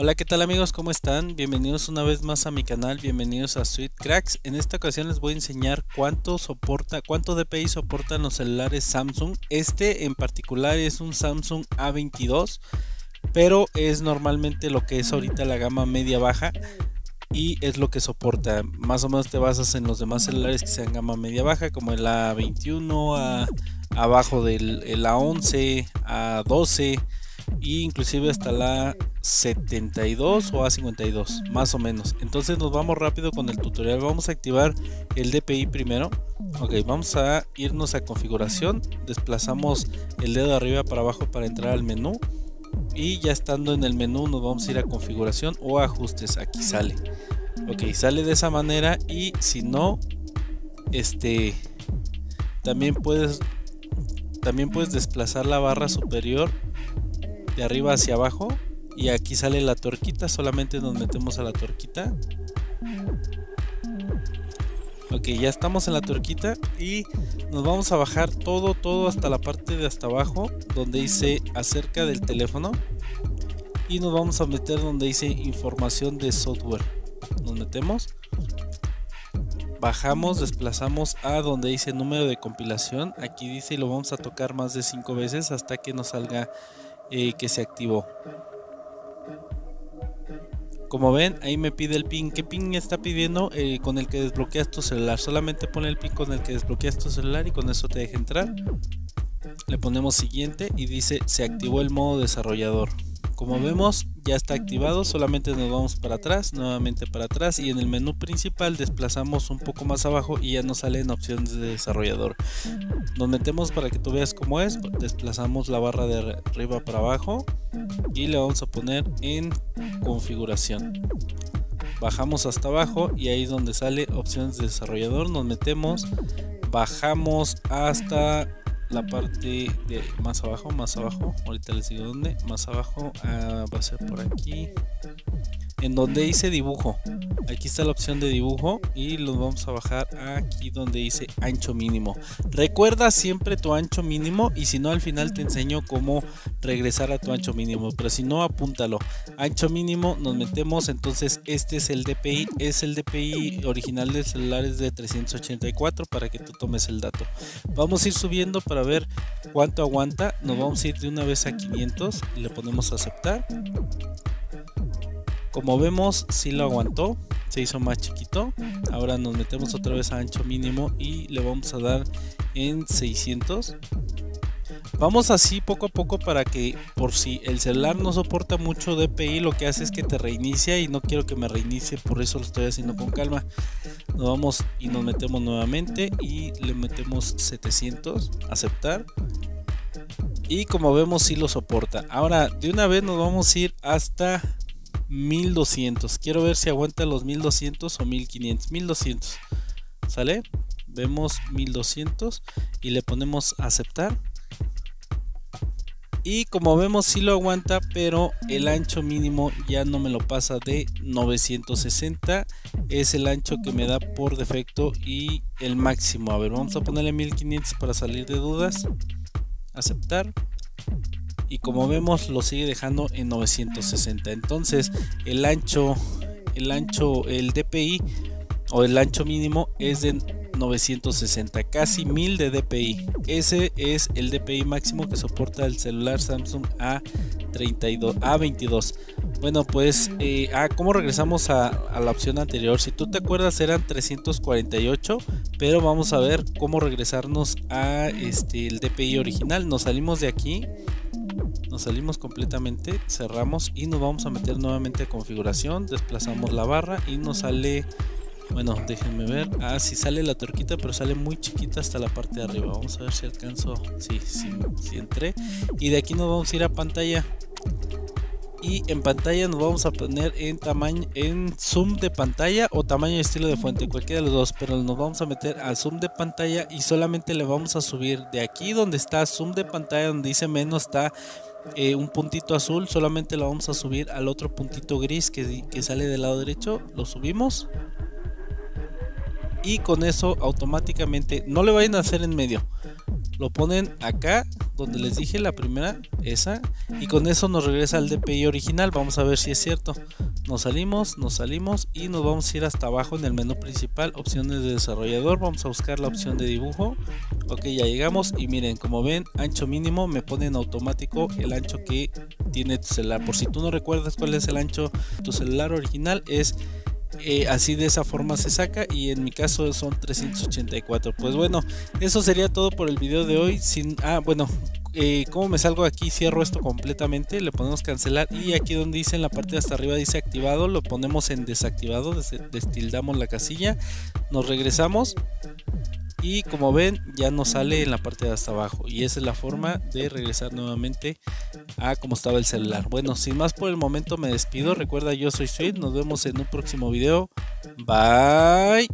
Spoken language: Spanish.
Hola, ¿qué tal amigos? ¿Cómo están? Bienvenidos una vez más a mi canal, bienvenidos a Sweet Cracks. En esta ocasión les voy a enseñar cuánto soporta, cuánto DPI soportan los celulares Samsung. Este en particular es un Samsung A22, pero es normalmente lo que es ahorita la gama media baja y es lo que soporta. Más o menos te basas en los demás celulares que sean gama media baja, como el A21, a, abajo del A11, A12 e inclusive hasta la 72 o A52 más o menos. Entonces nos vamos rápido con el tutorial. Vamos a activar el DPI primero. Ok vamos a irnos a configuración. Desplazamos el dedo arriba para abajo para entrar al menú. Y ya estando en el menú nos vamos a ir a configuración o ajustes. Aquí sale. Ok sale de esa manera. Y si no este también puedes también puedes desplazar la barra superior de arriba hacia abajo y aquí sale la torquita solamente nos metemos a la torquita. Ok ya estamos en la torquita y nos vamos a bajar todo todo hasta la parte de hasta abajo donde dice acerca del teléfono. Y nos vamos a meter donde dice información de software. Nos metemos. Bajamos desplazamos a donde dice número de compilación. Aquí dice y lo vamos a tocar más de cinco veces hasta que nos salga eh, que se activó. Como ven, ahí me pide el pin. ¿Qué pin está pidiendo? Eh, con el que desbloqueas tu celular. Solamente pone el pin con el que desbloqueas tu celular y con eso te deja entrar. Le ponemos siguiente y dice se activó el modo desarrollador. Como vemos, ya está activado, solamente nos vamos para atrás, nuevamente para atrás y en el menú principal desplazamos un poco más abajo y ya nos salen opciones de desarrollador. Nos metemos para que tú veas cómo es, desplazamos la barra de arriba para abajo y le vamos a poner en configuración. Bajamos hasta abajo y ahí es donde sale opciones de desarrollador, nos metemos, bajamos hasta la parte de más abajo, más abajo, ahorita les digo dónde, más abajo, ah, va a ser por aquí, en donde dice dibujo. Aquí está la opción de dibujo y los vamos a bajar aquí donde dice ancho mínimo. Recuerda siempre tu ancho mínimo y si no al final te enseño cómo regresar a tu ancho mínimo, pero si no apúntalo. Ancho mínimo nos metemos, entonces este es el DPI, es el DPI original del celular es de 384 para que tú tomes el dato. Vamos a ir subiendo para ver cuánto aguanta. Nos vamos a ir de una vez a 500 y le ponemos aceptar. Como vemos, si lo aguantó, se hizo más chiquito. Ahora nos metemos otra vez a ancho mínimo y le vamos a dar en 600. Vamos así poco a poco para que por si el celular no soporta mucho DPI, lo que hace es que te reinicia y no quiero que me reinicie, por eso lo estoy haciendo con calma. Nos vamos y nos metemos nuevamente y le metemos 700, aceptar. Y como vemos si lo soporta. Ahora de una vez nos vamos a ir hasta 1200. Quiero ver si aguanta los 1200 o 1500. 1200. ¿Sale? Vemos 1200 y le ponemos aceptar. Y como vemos si lo aguanta, pero el ancho mínimo ya no me lo pasa de 960. Es el ancho que me da por defecto y el máximo. A ver, vamos a ponerle 1500 para salir de dudas. Aceptar y como vemos lo sigue dejando en 960 entonces el ancho el ancho el DPI o el ancho mínimo es de 960 casi 1000 de DPI ese es el DPI máximo que soporta el celular Samsung A32 A22 bueno pues eh, ah, ¿cómo regresamos a, a, la opción anterior? si tú te acuerdas eran 348 pero vamos a ver cómo regresarnos a este el DPI original. Nos salimos de aquí salimos completamente, cerramos y nos vamos a meter nuevamente a configuración, desplazamos la barra y nos sale, bueno, déjenme ver, ah, sí sale la torquita, pero sale muy chiquita hasta la parte de arriba, vamos a ver si alcanzo, sí, sí, sí entré, y de aquí nos vamos a ir a pantalla, y en pantalla nos vamos a poner en tamaño en zoom de pantalla o tamaño y estilo de fuente cualquiera de los dos pero nos vamos a meter al zoom de pantalla y solamente le vamos a subir de aquí donde está zoom de pantalla donde dice menos está eh, un puntito azul solamente lo vamos a subir al otro puntito gris que, que sale del lado derecho lo subimos. Y con eso automáticamente no le vayan a hacer en medio. Lo ponen acá donde les dije la primera esa y con eso nos regresa al DPI original. Vamos a ver si es cierto nos salimos nos salimos y nos vamos a ir hasta abajo en el menú principal opciones de desarrollador. Vamos a buscar la opción de dibujo. Ok ya llegamos y miren como ven ancho mínimo me pone en automático el ancho que tiene tu celular. Por si tú no recuerdas cuál es el ancho tu celular original es eh, así de esa forma se saca y en mi caso son 384 pues bueno eso sería todo por el video de hoy. Sin ah bueno eh, como me salgo aquí cierro esto completamente le ponemos cancelar. Y aquí donde dice en la parte de hasta arriba dice activado lo ponemos en desactivado destildamos la casilla nos regresamos. Y como ven ya no sale en la parte de hasta abajo. Y esa es la forma de regresar nuevamente a como estaba el celular. Bueno sin más por el momento me despido. Recuerda yo soy Sweet. Nos vemos en un próximo video. Bye